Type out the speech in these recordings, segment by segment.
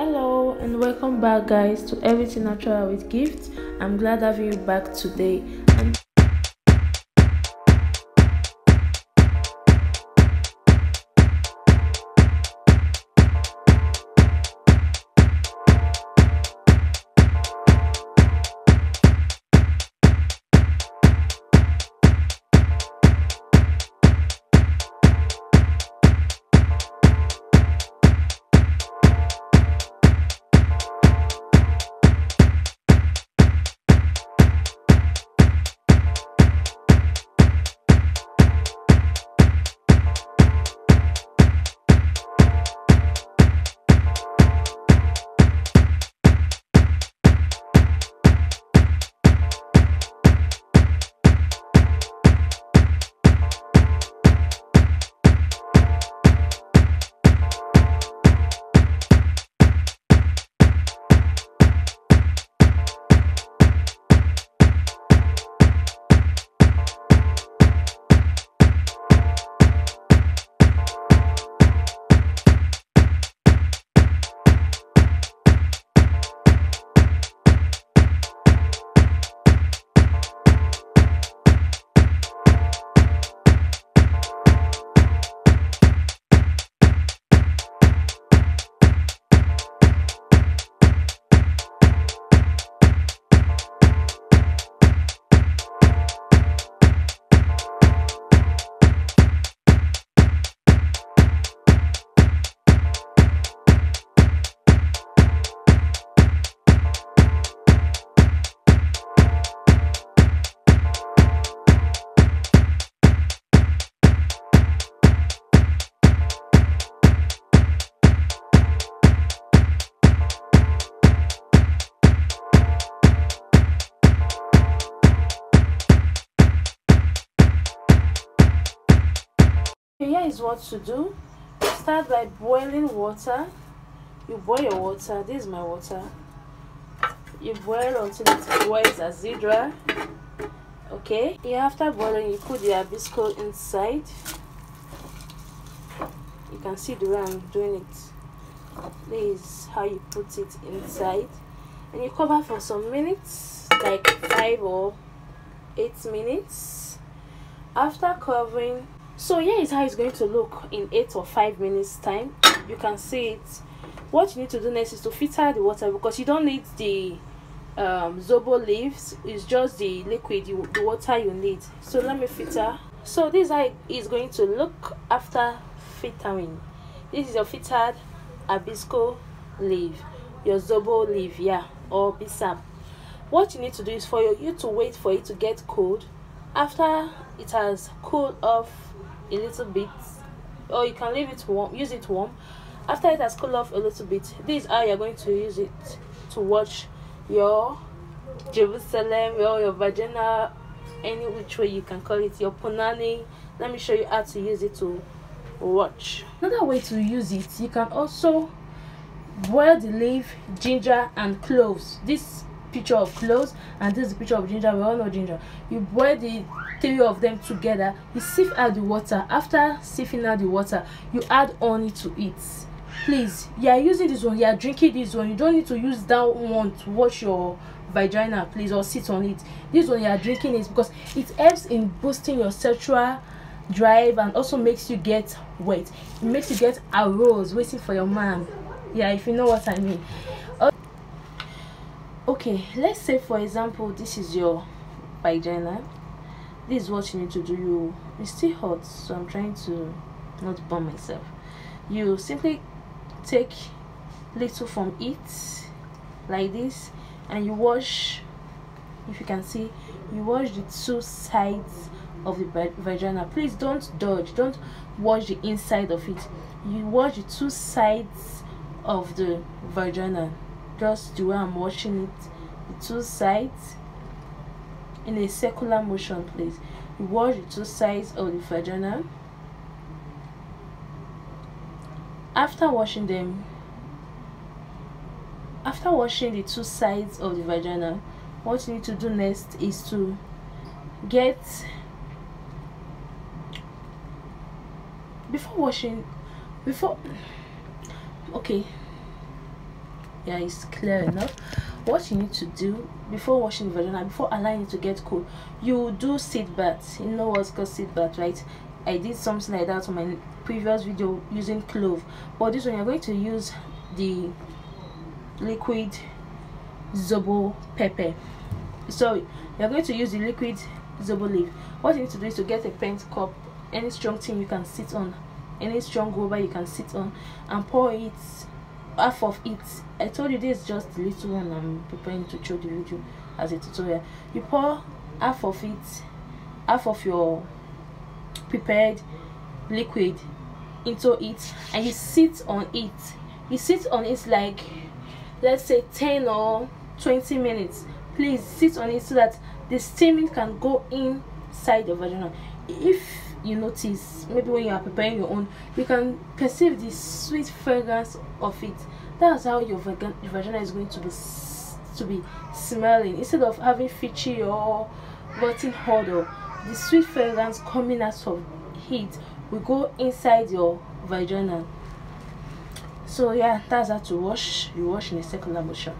hello and welcome back guys to everything natural with gifts. I'm glad having you back today. And what to do. Start by boiling water. You boil your water. This is my water. You boil until it boils as zebra. Okay? Yeah after boiling you put the hibisco inside. You can see the way i'm doing it. This is how you put it inside. And you cover for some minutes like five or eight minutes. After covering so here is how it's going to look in eight or five minutes time. You can see it. What you need to do next is to filter the water because you don't need the um, zobo leaves. It's just the liquid you, the water you need. So let me filter. So this is going to look after filtering. This is your filtered abisco leaf your zobo leaf yeah or bissap what you need to do is for you to wait for it to get cold. After it has cooled off a little bit or you can leave it warm use it warm. After it has cooled off a little bit this is how you're going to use it to watch your jerusalem or your vagina any which way you can call it your punani. Let me show you how to use it to watch another way to use it you can also boil the leaf ginger and cloves. This picture of cloves and this is the picture of ginger we all know ginger. You boil the three of them together you sieve out the water. After sieving out the water you add honey to it. Please you are using this one you are drinking this one. You don't need to use that one to wash your vagina please or sit on it. This one you are drinking it because it helps in boosting your sexual drive and also makes you get wet. It makes you get aroused waiting for your man. Yeah if you know what i mean okay let's say for example this is your vagina. This is what you need to do. You it's still hot so i'm trying to not burn myself. You simply take little from it like this and you wash if you can see you wash the two sides of the vagina. Please don't dodge. Don't wash the inside of it. You wash the two sides of the vagina just the way i'm washing it. The two sides in a circular motion please. You wash the two sides of the vagina. After washing them after washing the two sides of the vagina what you need to do next is to get before washing before okay yeah it's clear enough. What you need to do before washing the vagina before allowing it to get cool you do sit bath. You know what's called sit bath right? I did something like that on my previous video using clove. But this one you're going to use the liquid zobo pepper. So you're going to use the liquid zobo leaf. What you need to do is to get a paint cup any strong thing you can sit on any strong rubber you can sit on and pour it half of it i told you this is just the little one i'm preparing to show the video as a tutorial. You pour half of it half of your prepared liquid into it and you sit on it. You sit on it like let's say 10 or 20 minutes. Please sit on it so that the steaming can go inside the vagina. If you notice maybe when you are preparing your own you can perceive the sweet fragrance of it. That's how your vagina is going to be to be smelling. Instead of having fishy or rotten odor the sweet fragrance coming out of heat will go inside your vagina. So yeah that's how to wash you wash in a circular motion.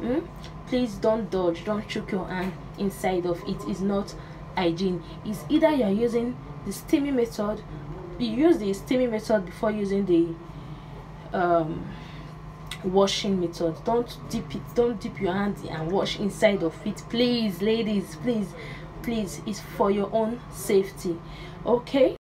Mm? please don't dodge don't choke your hand inside of it. Is not hygiene. Is either you're using the steaming method you use the steaming method before using the um, washing method. Don't dip it don't dip your hand and wash inside of it. Please ladies please please it's for your own safety. Okay